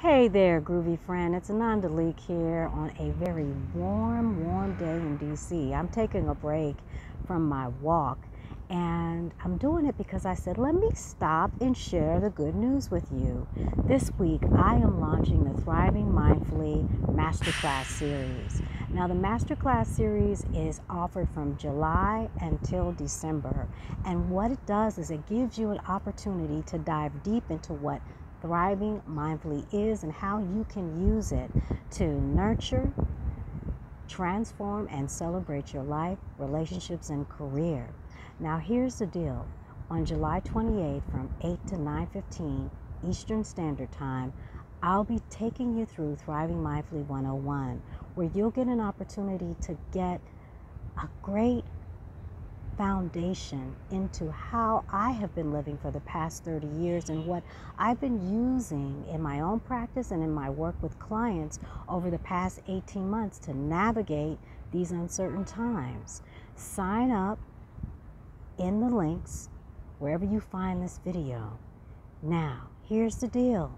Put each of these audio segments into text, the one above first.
Hey there, groovy friend. It's Ananda Leeke here on a very warm, warm day in DC. I'm taking a break from my walk and I'm doing it because I said, let me stop and share the good news with you. This week, I am launching the Thriving Mindfully Masterclass series. Now, the Masterclass series is offered from July until December. And what it does is it gives you an opportunity to dive deep into what thriving mindfully is and how you can use it to nurture, transform, and celebrate your life, relationships, and career. Now, here's the deal. On July 28th from 8 to 9:15 Eastern Standard Time, I'll be taking you through Thriving Mindfully 101, where you'll get an opportunity to get a great foundation into how I have been living for the past 30 years and what I've been using in my own practice and in my work with clients over the past 18 months to navigate these uncertain times. Sign up in the links wherever you find this video. Now, here's the deal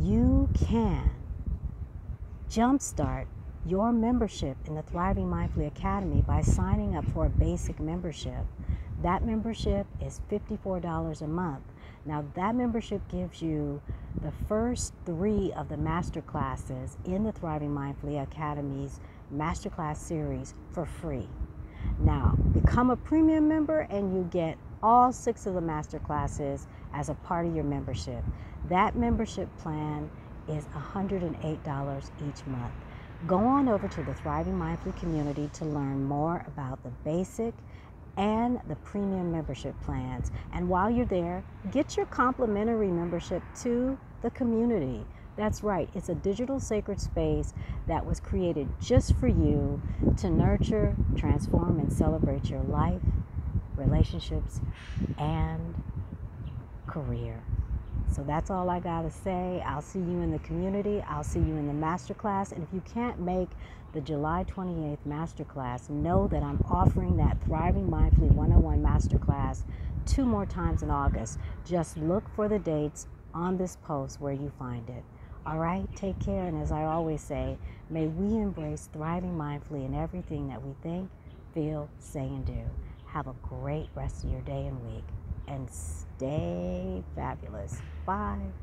you can jumpstart your membership in the Thriving Mindfully Academy by signing up for a basic membership. That membership is $54 a month. Now, that membership gives you the first three of the master classes in the Thriving Mindfully Academy's masterclass series for free. Now, become a premium member and you get all six of the master classes as a part of your membership. That membership plan is $108 each month. Go on over to the Thriving Mindfully community to learn more about the basic and the premium membership plans. And while you're there, get your complimentary membership to the community. That's right, it's a digital sacred space that was created just for you to nurture, transform, and celebrate your life, relationships, and career. So that's all I got to say. I'll see you in the community. I'll see you in the masterclass. And if you can't make the July 28th masterclass, know that I'm offering that Thriving Mindfully 101 masterclass two more times in August. Just look for the dates on this post where you find it. All right, take care. And as I always say, may we embrace thriving mindfully in everything that we think, feel, say, and do. Have a great rest of your day and week and stay fabulous. Bye.